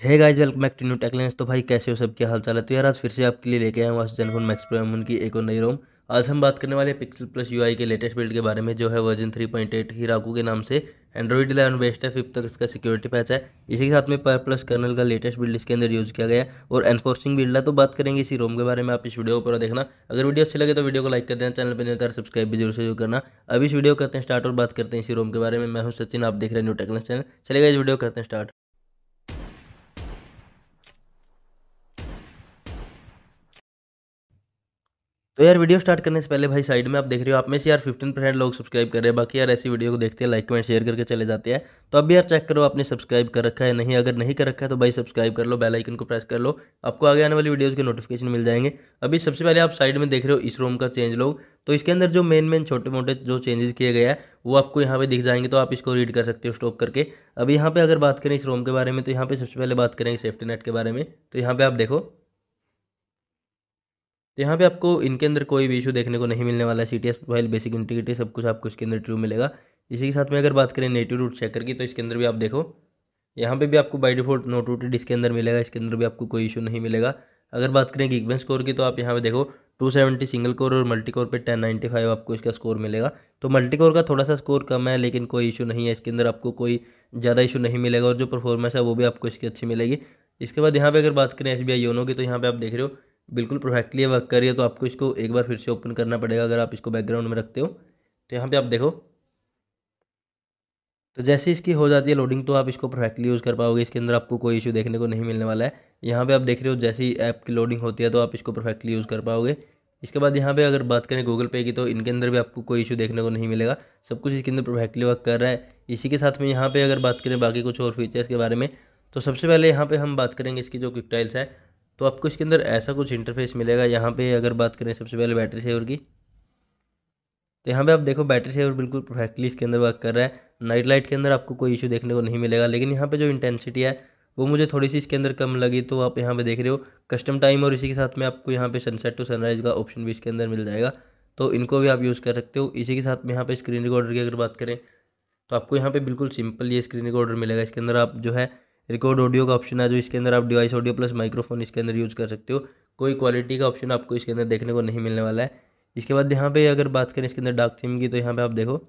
है guys welcome back to new Techlens तो भाई, कैसे हो सब? क्या हाल चाल है? तो यार, आज फिर से आपके लिए लेके आया हूँ जनफोन मैक्स प्रो की एक और नई रोम आज हम बात करने वाले पिक्सल प्लस यूआई के लेटेस्ट बिल्ड के बारे में, जो है वर्जन 3.8 हीराकू के नाम से। एंड्रॉइड इलेवन बेस्ट है फिफ्थ तक इसका सिक्योरिटी पैच है। इसी के साथ में पर प्लस कर्नल का लेटेस्ट बिल्ड इसके अंदर यूज़ किया गया और एनफोर्सिंग बिल्ड है तो बात करेंगे इसी रोम के बारे में। आप इस वीडियो पर देखना। अगर वीडियो अच्छी लगे तो वीडियो को लाइक कर देना चैनल पर होता सब्सक्राइब भी ज़रूर से ज़रूर करना। अभी इस वीडियो करते हैं स्टार्ट और बात करते हैं इसी रोम के बारे में। मैं हूँ सचिन, आप देख रहे हैं न्यू टेक्निक चैनल चलेगा इस वीडियो करते हैं स्टार्ट तो यार वीडियो स्टार्ट करने से पहले भाई साइड में आप देख रहे हो, आप में से यार 15 परसेंट लोग सब्सक्राइब कर रहे हैं, बाकी यार ऐसी वीडियो को देखते हैं लाइक कमेंट शेयर करके चले जाते हैं। तो अब यार चेक करो, आपने सब्सक्राइब कर रखा है, नहीं, अगर नहीं कर रखा है तो भाई सब्सक्राइब कर लो बेल आइकन को प्रेस कर लो, आपको आगे आने वाली वीडियोज़ के नोटिफिकेशन मिल जाएँगे। अभी सबसे पहले आप साइड में देख रहे हो, इस रूम का चेंज लोग। तो इसके अंदर जो मेन मेन छोटे मोटे जो चेंजेस किए गए हैं, वो आपको यहाँ पे दिख जाएँगे तो आप इसको रीड कर सकते हो स्टॉप करके। अभी यहाँ पे अगर बात करें इस रूम के बारे में तो यहाँ पे सबसे पहले बात करेंगे सेफ्टी नेट के बारे में। तो यहाँ पे आप देखो तो यहाँ पे आपको इनके अंदर कोई भी इशू देखने को नहीं मिलने वाला है। सी टी बेसिक इंटीग्रिटी सब कुछ आपको इसके अंदर ट्रू मिलेगा। इसी के साथ में अगर बात करें नेटिव रूट चेकर की तो इसके अंदर भी आप देखो, यहाँ पे भी आपको बाई डिफ़ॉल्ट नोट रूटेड इसके अंदर मिलेगा, इसके अंदर भी आपको कोई इशू नहीं मिलेगा। अगर बात करें गिगबेन स्कोर की तो आप यहाँ पे देखो टू सेवेंटी सिंगल कोर और मल्टी कोर पे टेन नाइन्टी फाइव आपको इसका स्कोर मिलेगा। तो मल्टी कोर का थोड़ा सा स्कोर कम है, लेकिन कोई इशू नहीं है, इसके अंदर आपको कोई ज़्यादा इशू नहीं मिलेगा और जो परफॉर्मेंस है वो भी आपको इसकी अच्छी मिलेगी। इसके बाद यहाँ पे अगर बात करें एस बी आई योनो की तो यहाँ पे आप देख रहे हो बिल्कुल परफेक्टली वर्क कर रही है तो आपको इसको एक बार फिर से ओपन करना पड़ेगा अगर आप इसको बैकग्राउंड में रखते हो। तो यहाँ पे आप देखो। तो जैसे इसकी हो जाती है लोडिंग तो आप इसको परफेक्टली यूज़ कर पाओगे। इसके अंदर आपको कोई इशू देखने को नहीं मिलने वाला है। यहाँ पे आप देख रहे हो, जैसे ही ऐप की लोडिंग होती है तो आप इसको परफेक्टली यूज़ कर पाओगे। इसके बाद यहाँ पे अगर बात करें गूगल पे की तो इनके अंदर भी आपको कोई इशू देखने को नहीं मिलेगा। सब कुछ इसके अंदर परफेक्टली वर्क कर रहा है। इसी के साथ में यहाँ पे अगर बात करें बाकी कुछ और फीचर्स के बारे में तो सबसे पहले यहाँ पे हम बात करेंगे इसकी जो क्विक टाइल्स है। तो आपको इसके अंदर ऐसा कुछ इंटरफेस मिलेगा? यहाँ पे अगर बात करें सबसे पहले बैटरी सेवर की तो यहाँ पे आप देखो बैटरी सेवर बिल्कुल परफेक्टली इसके अंदर वर्क कर रहा है। नाइट लाइट के अंदर आपको कोई इशू देखने को नहीं मिलेगा, लेकिन यहाँ पे जो इंटेंसिटी है, वो मुझे थोड़ी सी इसके अंदर कम लगी तो आप यहाँ पे देख रहे हो कस्टम टाइम और इसी के साथ में आपको यहाँ पे सनसेट टू सनराइज का ऑप्शन भी इसके अंदर मिल जाएगा। तो इनको भी आप यूज़ कर सकते हो। इसी के साथ में यहाँ पे स्क्रीन रिकॉर्डर की अगर बात करें तो आपको यहाँ पे बिल्कुल सिंपल ये स्क्रीन रिकॉर्डर मिलेगा। इसके अंदर आप जो है रिकॉर्ड ऑडियो का ऑप्शन है, जो इसके अंदर आप डिवाइस ऑडियो प्लस माइक्रोफोन इसके अंदर यूज़ कर सकते हो। कोई क्वालिटी का ऑप्शन आपको इसके अंदर देखने को नहीं मिलने वाला है। इसके बाद यहाँ पे अगर बात करें इसके अंदर डार्क थीम की तो यहाँ पे आप देखो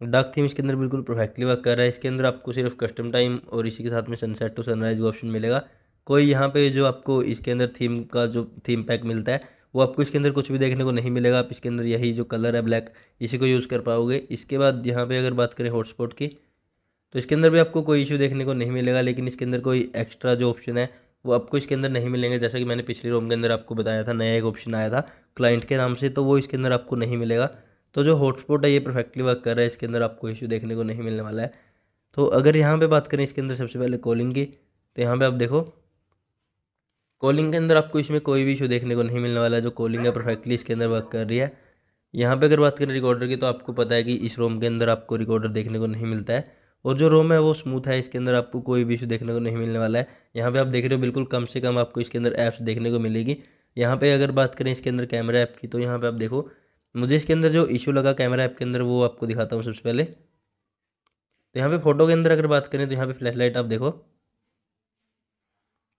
डार्क थीम इसके अंदर बिल्कुल परफेक्टली वर्क कर रहा है। इसके अंदर आपको सिर्फ़ कस्टम टाइम और इसी के साथ में सनसेट टू सनराइज का ऑप्शन मिलेगा। कोई यहाँ पे जो आपको इसके अंदर थीम का जो थीम पैक मिलता है, वो आपको इसके अंदर कुछ भी देखने को नहीं मिलेगा। आप इसके अंदर यही जो कलर है ब्लैक इसी को यूज़ कर पाओगे। इसके बाद यहाँ पे अगर बात करें हॉटस्पॉट की तो इसके अंदर भी आपको कोई इशू देखने को नहीं मिलेगा, लेकिन इसके अंदर कोई एक्स्ट्रा जो ऑप्शन है, वो आपको इसके अंदर नहीं मिलेंगे। जैसा कि मैंने पिछली रोम के अंदर आपको बताया था, नया एक ऑप्शन आया था क्लाइंट के नाम से तो वो इसके अंदर आपको नहीं मिलेगा। तो जो हॉटस्पॉट है, ये परफेक्टली वर्क कर रहा है, इसके अंदर आपको इशू देखने को नहीं मिलने वाला है। तो अगर यहाँ पे बात करें इसके अंदर सबसे पहले कॉलिंग की तो यहाँ पे आप देखो कॉलिंग के अंदर आपको इसमें कोई भी इशू देखने को नहीं मिलने वाला है, जो कॉलिंग है परफेक्टली इसके अंदर वर्क कर रही है। यहाँ पे अगर बात करें रिकॉर्डर की तो आपको पता है कि इस रोम के अंदर आपको रिकॉर्डर देखने को नहीं मिलता है। और जो रोम है वो स्मूथ है, इसके अंदर आपको कोई भी इशू देखने को नहीं मिलने वाला है। यहाँ पे आप देख रहे हो बिल्कुल कम से कम आपको इसके अंदर ऐप्स देखने को मिलेगी। यहाँ पे अगर बात करें इसके अंदर कैमरा ऐप की तो यहाँ पे आप देखो, मुझे इसके अंदर जो इशू लगा कैमरा ऐप के अंदर, वो आपको दिखाता हूँ सबसे पहले। तो यहाँ पे फ़ोटो के अंदर अगर बात करें तो यहाँ पे फ्लैश लाइट आप देखो।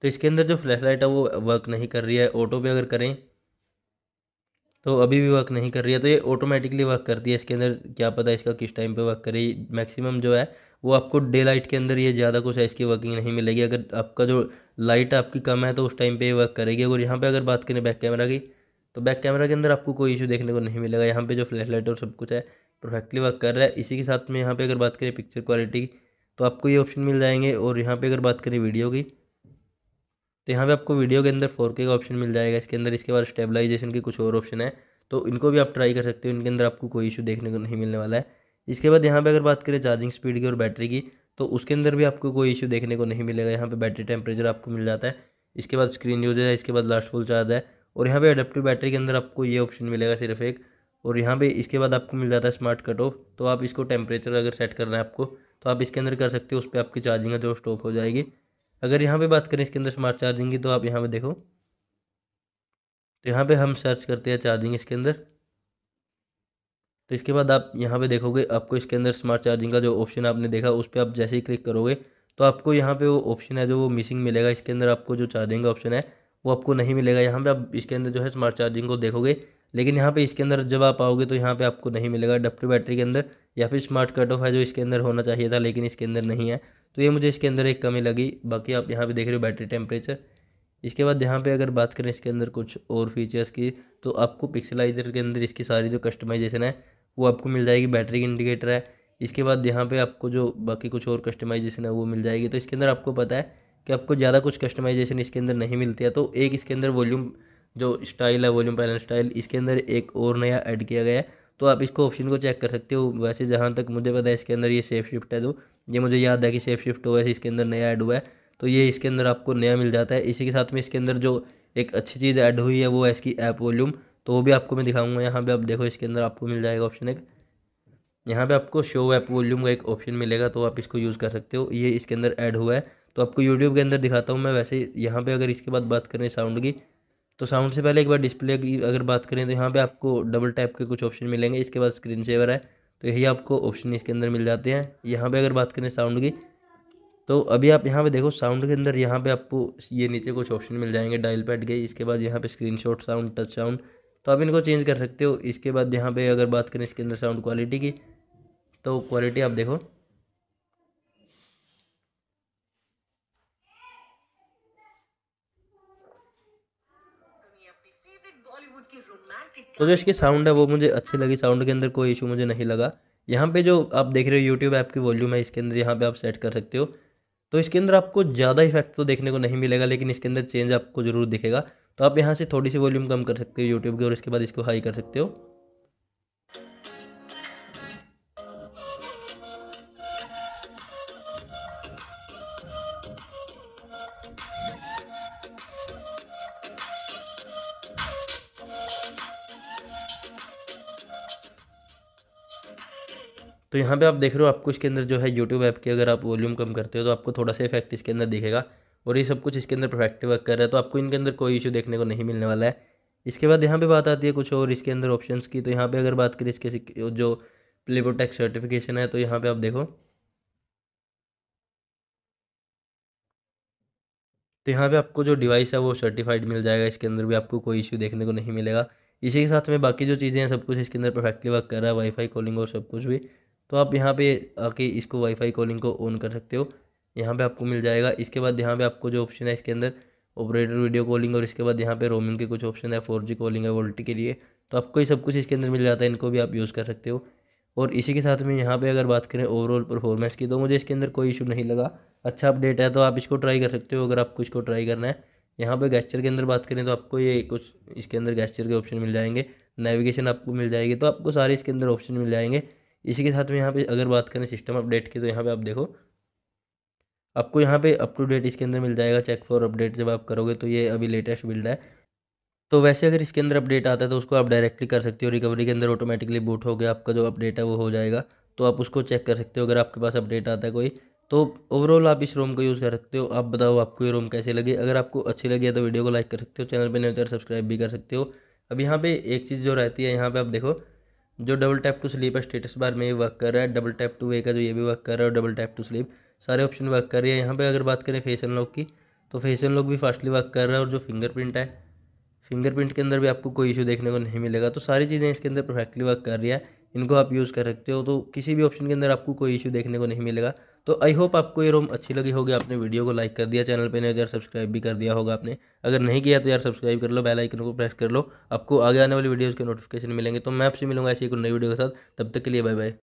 तो इसके अंदर जो फ्लैश लाइट है, वो वर्क नहीं कर रही है। ऑटो पे अगर करें तो अभी भी वर्क नहीं कर रही है तो ये ऑटोमेटिकली वर्क करती है इसके अंदर। क्या पता इसका किस टाइम पे वर्क करे मैक्सिमम जो है, वो आपको डे लाइट के अंदर ये ज़्यादा कुछ इसकी वर्किंग नहीं मिलेगी। अगर आपका जो लाइट आपकी कम है तो उस टाइम पे ये वर्क करेगी। और यहाँ पे अगर बात करें बैक कैमरा की तो बैक कैमरा के अंदर आपको कोई इशू देखने को नहीं मिलेगा। यहाँ पे जो फ्लैश लाइट और सब कुछ है परफेक्टली वर्क कर रहा है। इसी के साथ में यहाँ पे अगर बात करें पिक्चर क्वालिटी की तो आपको ये ऑप्शन मिल जाएँगे। और यहाँ पे अगर बात करें वीडियो की तो यहाँ पे आपको वीडियो के अंदर फोर का ऑप्शन मिल जाएगा, इसके अंदर इसके बाद स्टेबलाइजेशन के कुछ और ऑप्शन है। तो इनको भी आप ट्राई कर सकते हो, इनके अंदर आपको कोई इशू देखने को नहीं मिलने वाला है। इसके बाद यहाँ पे अगर बात करें चार्जिंग स्पीड की और बैटरी की तो उसके अंदर भी आपको कोई इशू देखने को नहीं मिलेगा। यहाँ पे बैटरी टेम्परेचर आपको मिल जाता है, इसके बाद स्क्रीन यूज़ है, इसके बाद लास्ट फुल चार्ज है, और यहाँ पे अडेप्टिव बैटरी के अंदर आपको ये ऑप्शन मिलेगा सिर्फ़ एक, और यहाँ पे इसके बाद आपको मिल जाता है स्मार्ट कट ऑफ़ तो आप इसको टेम्परेचर अगर सेट करना है आपको तो आप इसके अंदर कर सकते हो, उस पर आपकी चार्जिंग है जो स्टॉप हो जाएगी। अगर यहाँ पे बात करें इसके अंदर स्मार्ट चार्जिंग की तो आप यहाँ पे देखो। तो यहाँ पे हम सर्च करते हैं चार्जिंग इसके अंदर। तो इसके बाद आप यहाँ पे देखोगे, आपको इसके अंदर स्मार्ट चार्जिंग का जो ऑप्शन आपने देखा, उस पर आप जैसे ही क्लिक करोगे तो आपको यहाँ पे वो ऑप्शन है जो वो मिसिंग मिलेगा। इसके अंदर आपको जो चार्जिंग का ऑप्शन है, वो आपको नहीं मिलेगा। यहाँ पे आप इसके अंदर जो है स्मार्ट चार्जिंग को देखोगे, लेकिन यहाँ पे इसके अंदर जब आप आओगे तो यहाँ पे आपको नहीं मिलेगा। डप्टी बैटरी के अंदर या फिर स्मार्ट कट ऑफ़ है जो इसके अंदर होना चाहिए था, लेकिन इसके अंदर नहीं है। तो ये मुझे इसके अंदर एक कमी लगी। बाकी आप यहाँ पे देख रहे हो बैटरी टेम्परेचर। इसके बाद यहाँ पे अगर बात करें इसके अंदर कुछ और फीचर्स की तो आपको पिक्सलाइजर के अंदर इसकी सारी जो कस्टमाइजेशन है, वो आपको मिल जाएगी बैटरी इंडिकेटर है। इसके बाद यहाँ पे आपको जो बाकी कुछ और कस्टमाइजेशन है, वो मिल जाएगी। तो इसके अंदर आपको पता है कि आपको ज़्यादा कुछ कस्टमाइजेशन इसके अंदर नहीं मिलती है। तो एक इसके अंदर वॉल्यूम जो स्टाइल है वॉल्यूम पैनल स्टाइल इसके अंदर एक और नया ऐड किया गया है। तो आप इसको ऑप्शन को चेक कर सकते हो। वैसे जहाँ तक मुझे पता है, इसके अंदर ये सेफ़ शिफ्ट है जो। ये मुझे याद है कि सेफ़ शिफ्ट हो, वैसे इसके अंदर नया ऐड हुआ है। तो ये इसके अंदर आपको नया मिल जाता है। इसी के साथ में इसके अंदर जो एक अच्छी चीज़ ऐड हुई है, वो है इसकी ऐप वॉल्यूम तो वो भी आपको मैं दिखाऊँगा। यहाँ पे आप देखो, इसके अंदर आपको मिल जाएगा ऑप्शन एक। यहाँ पे आपको शो ऐप वॉल्यूम का एक ऑप्शन मिलेगा तो आप इसको यूज़ कर सकते हो। ये इसके अंदर ऐड हुआ है। तो आपको यूट्यूब के अंदर दिखाता हूँ मैं। वैसे यहाँ पे अगर इसके बाद बात करें साउंड की तो साउंड से पहले एक बार डिस्प्ले की अगर बात करें तो यहाँ पे आपको डबल टैप के कुछ ऑप्शन मिलेंगे। इसके बाद स्क्रीन सेवर है। तो यही आपको ऑप्शन इसके अंदर मिल जाते हैं। यहाँ पे अगर बात करें साउंड की तो अभी आप यहाँ पे देखो साउंड के अंदर यहाँ पे आपको ये नीचे कुछ ऑप्शन मिल जाएँगे डायल पैड के। इसके बाद यहाँ पे स्क्रीन साउंड टच साउंड तो आप इनको चेंज कर सकते हो। इसके बाद यहाँ पे अगर बात करें इसके अंदर साउंड क्वालिटी की तो क्वालिटी आप देखो। तो जो इसकी साउंड है, वो मुझे अच्छी लगी। साउंड के अंदर कोई इशू मुझे नहीं लगा। यहाँ पे जो आप देख रहे हो यूट्यूब ऐप की वॉल्यूम है, इसके अंदर यहाँ पे आप सेट कर सकते हो। तो इसके अंदर आपको ज़्यादा इफ़ेक्ट तो देखने को नहीं मिलेगा, लेकिन इसके अंदर चेंज आपको ज़रूर दिखेगा। तो आप यहाँ से थोड़ी सी वॉल्यूम कम कर सकते हो यूट्यूब की, और इसके बाद इसको हाई कर सकते हो। तो यहाँ पे आप देख रहे हो, आपको इसके अंदर जो है यूट्यूब ऐप की अगर आप वॉल्यूम कम करते हो तो आपको थोड़ा सा इफ़ेक्ट इसके अंदर दिखेगा। और ये सब कुछ इसके अंदर परफेक्ट वर्क कर रहा है तो आपको इनके अंदर कोई इशू देखने को नहीं मिलने वाला है। इसके बाद यहाँ पे बात आती है कुछ और इसके अंदर ऑप्शन की। तो यहाँ पे अगर बात करें इसके जो प्लेबोटेक सर्टिफिकेशन है तो यहाँ पे आप देखो। तो यहाँ पे आपको जो डिवाइस है, वो सर्टिफाइड मिल जाएगा। इसके अंदर भी आपको कोई इश्यू देखने को नहीं मिलेगा। इसी के साथ में बाकी जो चीज़ें हैं, सब कुछ इसके अंदर परफेक्टली वर्क कर रहा है वाईफाई कॉलिंग और सब कुछ भी। तो आप यहाँ पे आके इसको वाईफाई कॉलिंग को ऑन कर सकते हो। यहाँ पे आपको मिल जाएगा। इसके बाद यहाँ पे आपको जो ऑप्शन है इसके अंदर ऑपरेटर वीडियो कॉलिंग और इसके बाद यहाँ पे रोमिंग के कुछ ऑप्शन है फोर जी कॉलिंग है वोल्टी के लिए। तो आपको ये सब कुछ इसके अंदर मिल जाता है। इनको भी आप यूज़ कर सकते हो। और इसी के साथ में यहाँ पे अगर बात करें ओवरऑल परफॉर्मेंस की तो मुझे इसके अंदर कोई इशू नहीं लगा। अच्छा अपडेट है तो आप इसको ट्राई कर सकते हो अगर आपको इसको ट्राई करना है। यहाँ पे गैस्चर के अंदर बात करें तो आपको ये कुछ इसके अंदर गैस्चर के ऑप्शन मिल जाएँगे। नेविगेशन आपको मिल जाएगी तो आपको सारे इसके अंदर ऑप्शन मिल जाएँगे। इसी के साथ में यहाँ पे अगर बात करें सिस्टम अपडेट की तो यहाँ पे आप देखो, आपको यहाँ पे अप टू डेट इसके अंदर मिल जाएगा चेक फॉर अपडेट जब आप करोगे तो ये अभी लेटेस्ट बिल्ड है। तो वैसे अगर इसके अंदर अपडेट आता है तो उसको आप डायरेक्टली कर सकते हो रिकवरी के अंदर ऑटोमेटिकली बूट हो गया, आपका जो अपडेट है वो हो जाएगा तो आप उसको चेक कर सकते हो अगर आपके पास अपडेट आता है कोई। तो ओवरऑल आप इस रोम को यूज़ कर सकते हो, आप बताओ आपको ये रोम कैसे लगे। अगर आपको अच्छी लगी है तो वीडियो को लाइक कर सकते हो चैनल पर नहीं होता सब्सक्राइब भी कर सकते हो। अब यहाँ पे एक चीज़ जो रहती है, यहाँ पे आप देखो जो डबल टैप टू स्लीप है स्टेटस बार में ये वर्क कर रहा है डबल टैप टू वे का जो ये भी वर्क कर रहा है, और डबल टैप टू स्लीप सारे ऑप्शन वर्क कर रही है। यहाँ पे अगर बात करें फेस अनलॉक की तो फेस अनलॉक भी फास्टली वर्क कर रहा है, और जो फिंगरप्रिंट है फिंगरप्रिंट के अंदर भी आपको कोई इशू देखने को नहीं मिलेगा। तो सारी चीज़ें इसके अंदर परफेक्टली वर्क कर रही है। इनको आप यूज़ कर सकते हो तो किसी भी ऑप्शन के अंदर आपको कोई इशू देखने को नहीं मिलेगा। तो आई होप आपको ये रोम अच्छी लगी होगी, आपने वीडियो को लाइक कर दिया चैनल पे नहीं तो यार सब्सक्राइब भी कर दिया होगा आपने। अगर नहीं किया तो यार सब्सक्राइब कर लो बेल आइकन को प्रेस कर लो, आपको आगे आने वाली वीडियोज़ के नोटिफिकेशन मिलेंगे। तो मैं आपसे मिलूँगा ऐसी एक नई वीडियो के साथ, तब तक के लिए बाय बाय